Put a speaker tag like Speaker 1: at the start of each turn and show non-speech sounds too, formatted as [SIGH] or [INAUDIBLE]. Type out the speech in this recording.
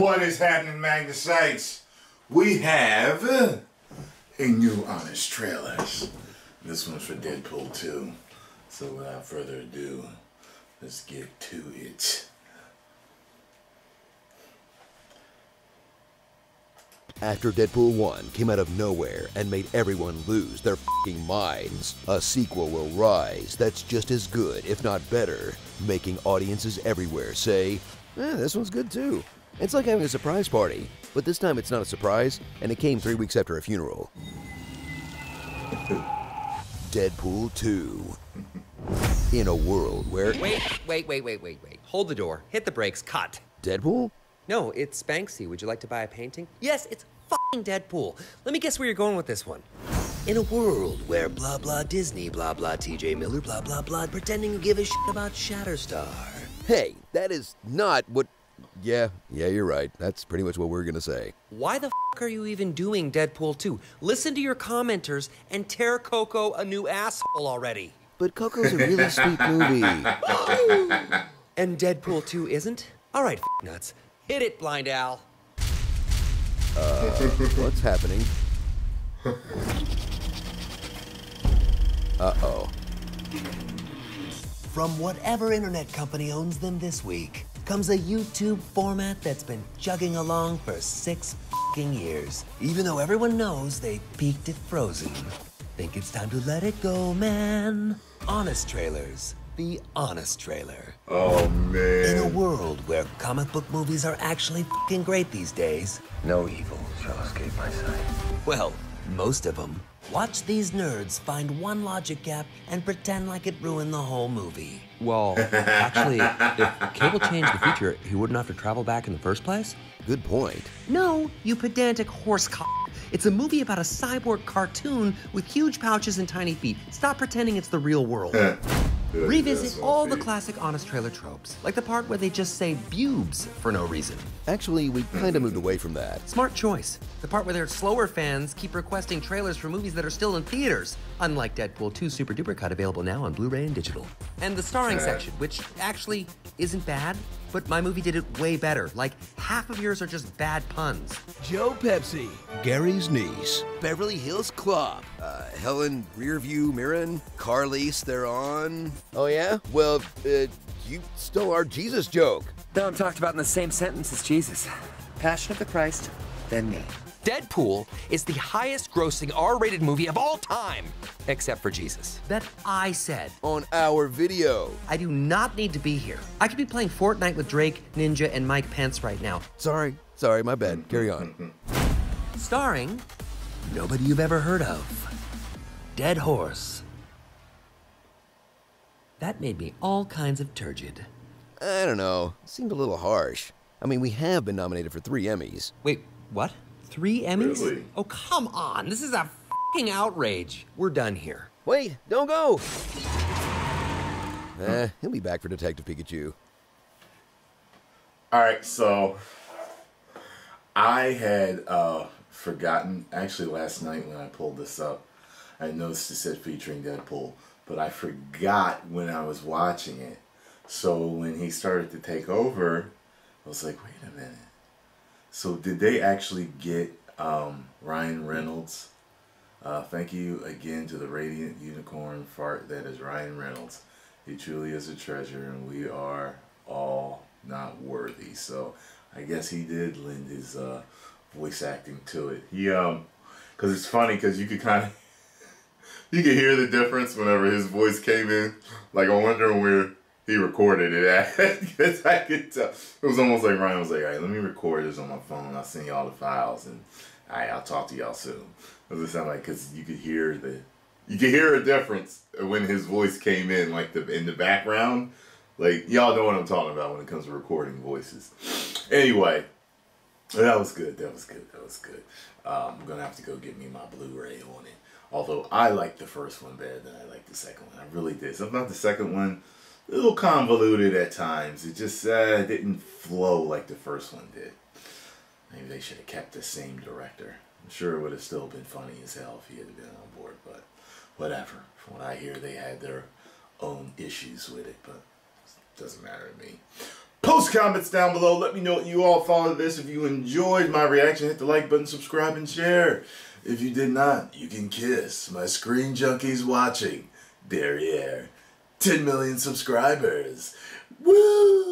Speaker 1: What is happening, Magnusites? We have a new honest trailers. This one's for Deadpool 2. So without further ado, let's get to it.
Speaker 2: After Deadpool 1 came out of nowhere and made everyone lose their fing minds, a sequel will rise that's just as good, if not better, making audiences everywhere say, eh, this one's good too. It's like having a surprise party, but this time it's not a surprise, and it came three weeks after a funeral. Deadpool 2. In a world where
Speaker 3: Wait, wait, wait, wait, wait, wait. Hold the door. Hit the brakes. Cut.
Speaker 2: Deadpool?
Speaker 3: No, it's Banksy. Would you like to buy a painting? Yes, it's fucking Deadpool. Let me guess where you're going with this one. In a world where blah blah Disney, blah blah TJ Miller, blah blah blah, pretending to give a shit about Shatterstar.
Speaker 2: Hey, that is not what. Yeah, yeah, you're right. That's pretty much what we're gonna say.
Speaker 3: Why the fuck are you even doing Deadpool 2? Listen to your commenters and tear Coco a new asshole already.
Speaker 2: But Coco's a really [LAUGHS] sweet movie. [LAUGHS]
Speaker 3: And Deadpool 2 isn't? All right, f- nuts. Hit it, Blind Al.
Speaker 2: Uh, What's happening? Uh oh.
Speaker 4: From whatever internet company owns them this week comes a YouTube format that's been chugging along for six fing years. Even though everyone knows they peaked at Frozen. Think it's time to let it go, man. Honest trailers. The honest trailer.
Speaker 1: Oh man.
Speaker 4: In a world where comic book movies are actually fucking great these days,
Speaker 5: No evil shall escape my sight.
Speaker 4: well, most of them. Watch these nerds find one logic gap and pretend like it ruined the whole movie.
Speaker 3: Well, actually, if Cable changed the future, he wouldn't have to travel back in the first place?
Speaker 2: Good point.
Speaker 3: No, you pedantic horse c- It's a movie about a cyborg cartoon with huge pouches and tiny feet. Stop pretending it's the real world. [LAUGHS] Revisit all the classic honest trailer tropes, like the part where they just say bubes for no reason.
Speaker 2: Actually, we kind of moved away from that.
Speaker 3: Smart choice. The part where their slower fans keep requesting trailers for movies that are still in theaters, unlike Deadpool 2 Super Duper Cut available now on Blu-ray and digital. And the starring section, which actually isn't bad, but my movie did it way better. Like half of yours are just bad puns.
Speaker 2: Joe Pepsi, Gary's niece, Beverly Hills Club, uh, Helen Rearview Mirren, Carlise Theron. Oh yeah? Well, uh, you stole our Jesus joke.
Speaker 5: Though I'm talked about in the same sentence as Jesus. Passion of the Christ, then me.
Speaker 3: Deadpool is the highest grossing R-rated movie of all time, except for Jesus. That I said.
Speaker 2: On our video.
Speaker 3: I do not need to be here. I could be playing Fortnite with Drake, Ninja, and Mike Pence right now.
Speaker 2: Sorry, sorry, my bad. Carry on.
Speaker 3: Starring
Speaker 4: Nobody you've ever heard of. Dead Horse.
Speaker 3: That made me all kinds of turgid.
Speaker 2: I don't know. Seemed a little harsh. I mean, we have been nominated for three Emmys.
Speaker 3: Wait, what? Three Emmys?
Speaker 1: Really?
Speaker 3: Oh, come on. This is a fucking outrage. We're done here.
Speaker 2: Wait, don't go. Eh, he'll be back for Detective Pikachu.
Speaker 1: Alright, so I had uh forgotten actually last night when I pulled this up, I noticed it said featuring Deadpool, but I forgot when I was watching it. So when he started to take over, I was like, wait a minute. So did they actually get um, Ryan Reynolds? Uh, thank you again to the radiant unicorn fart that is Ryan Reynolds. He truly is a treasure, and we are all not worthy. So I guess he did lend his uh, voice acting to it. He um, because it's funny because you could kind of [LAUGHS] you could hear the difference whenever his voice came in. Like I'm wondering where he recorded it [LAUGHS] because I could tell. It was almost like Ryan was like, "All right, let me record this on my phone. I'll send you all the files, and I'll talk to y'all soon." Does it sound like because you could hear the you could hear a difference when his voice came in, like the in the background. Like y'all know what I'm talking about when it comes to recording voices. Anyway, that was good. That was good. That was good. Um, I'm gonna have to go get me my Blu-ray on it. Although I like the first one better than I like the second one. I really did. Something about the second one, a little convoluted at times. It just uh, didn't flow like the first one did. Maybe they should have kept the same director. I'm sure it would have still been funny as hell if he had been on board, but whatever. From what I hear, they had their own issues with it, but it doesn't matter to me. Post comments down below. Let me know what you all thought of this. If you enjoyed my reaction, hit the like button, subscribe, and share. If you did not, you can kiss my screen junkies watching. Derriere. 10 million subscribers. Woo!